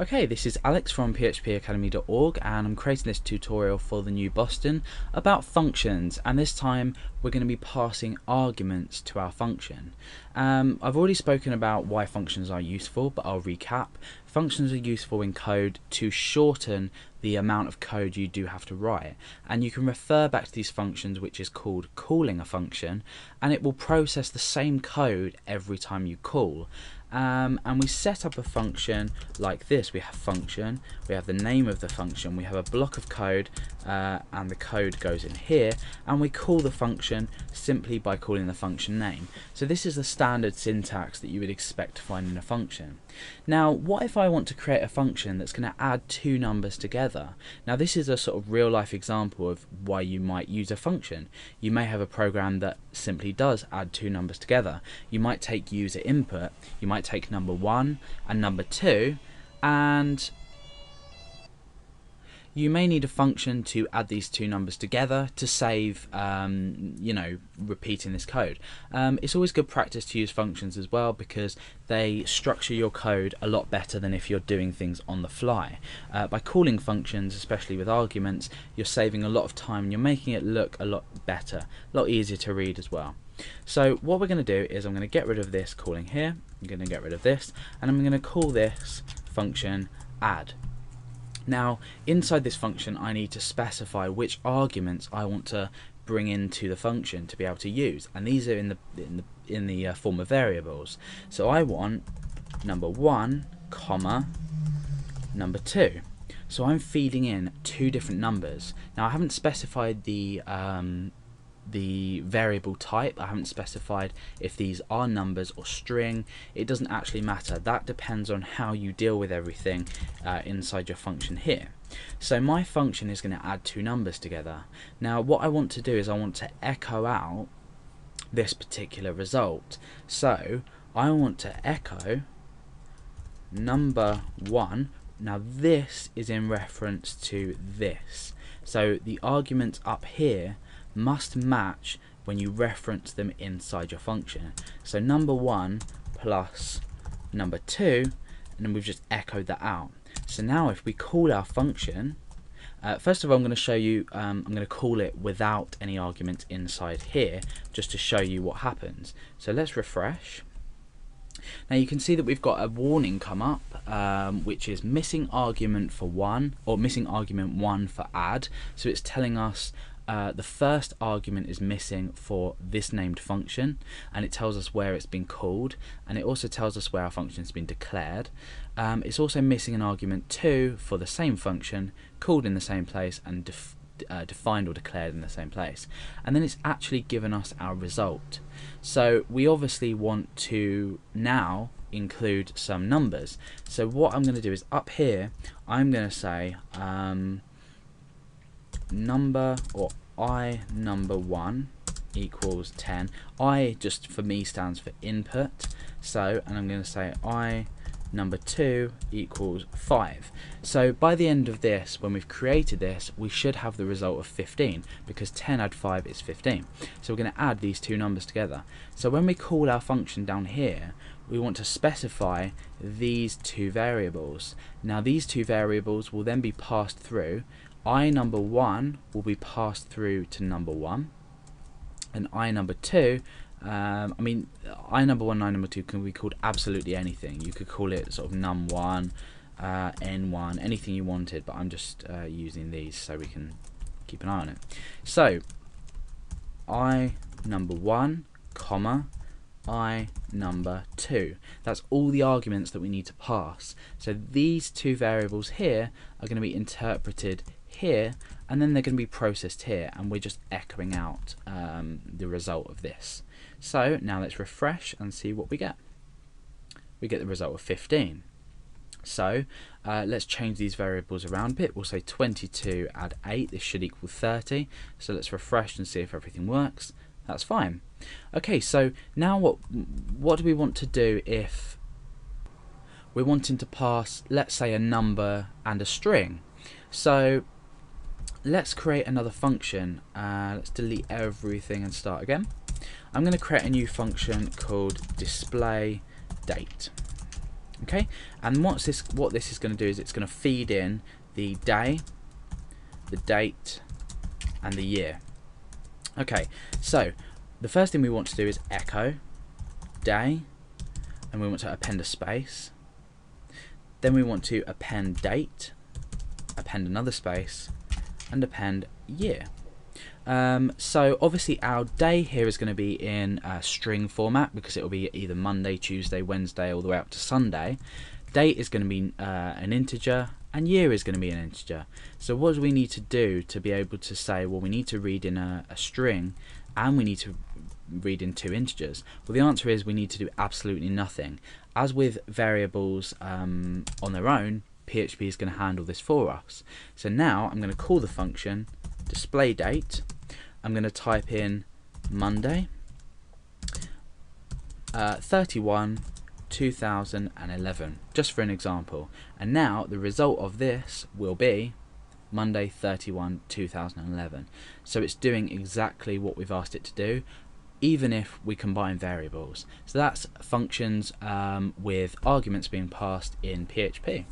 Okay, this is Alex from phpacademy.org and I'm creating this tutorial for the new Boston about functions and this time we're going to be passing arguments to our function. Um, I've already spoken about why functions are useful but I'll recap. Functions are useful in code to shorten the amount of code you do have to write and you can refer back to these functions which is called calling a function and it will process the same code every time you call um, and we set up a function like this. We have function, we have the name of the function, we have a block of code, uh, and the code goes in here, and we call the function simply by calling the function name. So this is the standard syntax that you would expect to find in a function. Now, what if I want to create a function that's going to add two numbers together? Now, this is a sort of real life example of why you might use a function. You may have a program that simply does add two numbers together. You might take user input, you might take number one and number two, and you may need a function to add these two numbers together to save, um, you know, repeating this code. Um, it's always good practice to use functions as well because they structure your code a lot better than if you're doing things on the fly. Uh, by calling functions, especially with arguments, you're saving a lot of time and you're making it look a lot better, a lot easier to read as well. So what we're going to do is I'm going to get rid of this calling here, I'm going to get rid of this, and I'm going to call this function add. Now, inside this function, I need to specify which arguments I want to bring into the function to be able to use, and these are in the in the in the uh, form of variables. So I want number one, comma, number two. So I'm feeding in two different numbers. Now I haven't specified the um, the variable type. I haven't specified if these are numbers or string. It doesn't actually matter. That depends on how you deal with everything uh, inside your function here. So my function is going to add two numbers together. Now what I want to do is I want to echo out this particular result. So I want to echo number one. Now this is in reference to this. So the argument up here must match when you reference them inside your function. So number one plus number two, and then we've just echoed that out. So now if we call our function, uh, first of all I'm going to show you, um, I'm going to call it without any arguments inside here, just to show you what happens. So let's refresh. Now you can see that we've got a warning come up, um, which is missing argument for one, or missing argument one for add. So it's telling us uh, the first argument is missing for this named function and it tells us where it's been called and it also tells us where our function has been declared. Um, it's also missing an argument 2 for the same function called in the same place and def uh, defined or declared in the same place and then it's actually given us our result. So we obviously want to now include some numbers. So what I'm going to do is up here I'm going to say um, number or i number 1 equals 10 i just for me stands for input. So and I'm going to say i number 2 equals 5 so by the end of this when we've created this we should have the result of 15 because 10 add 5 is 15 so we're going to add these two numbers together. So when we call our function down here we want to specify these two variables. Now these two variables will then be passed through i number 1 will be passed through to number 1 and i number 2 um, I mean i number 1 i number 2 can be called absolutely anything. You could call it sort of num1 uh, n1 anything you wanted but I'm just uh, using these so we can keep an eye on it. So i number 1 comma i number 2 that's all the arguments that we need to pass. So these two variables here are going to be interpreted here and then they're going to be processed here and we're just echoing out um, the result of this. So now let's refresh and see what we get. We get the result of 15. So uh, let's change these variables around a bit. We'll say 22 add 8, this should equal 30. So let's refresh and see if everything works. That's fine. Okay, so now what what do we want to do if we're wanting to pass, let's say, a number and a string? So let's create another function. Uh, let's delete everything and start again. I'm going to create a new function called display date. Okay, and what's this? What this is going to do is it's going to feed in the day, the date, and the year. Okay, so the first thing we want to do is echo day, and we want to append a space. Then we want to append date, append another space, and append year. Um, so obviously our day here is going to be in string format because it will be either Monday, Tuesday, Wednesday, all the way up to Sunday. Date is going to be uh, an integer and year is going to be an integer. So what do we need to do to be able to say, well, we need to read in a, a string and we need to read in two integers? Well, the answer is we need to do absolutely nothing. As with variables um, on their own, PHP is going to handle this for us. So now I'm going to call the function display date. I'm going to type in Monday uh, 31 2011 just for an example and now the result of this will be Monday 31 2011 so it's doing exactly what we've asked it to do even if we combine variables so that's functions um, with arguments being passed in PHP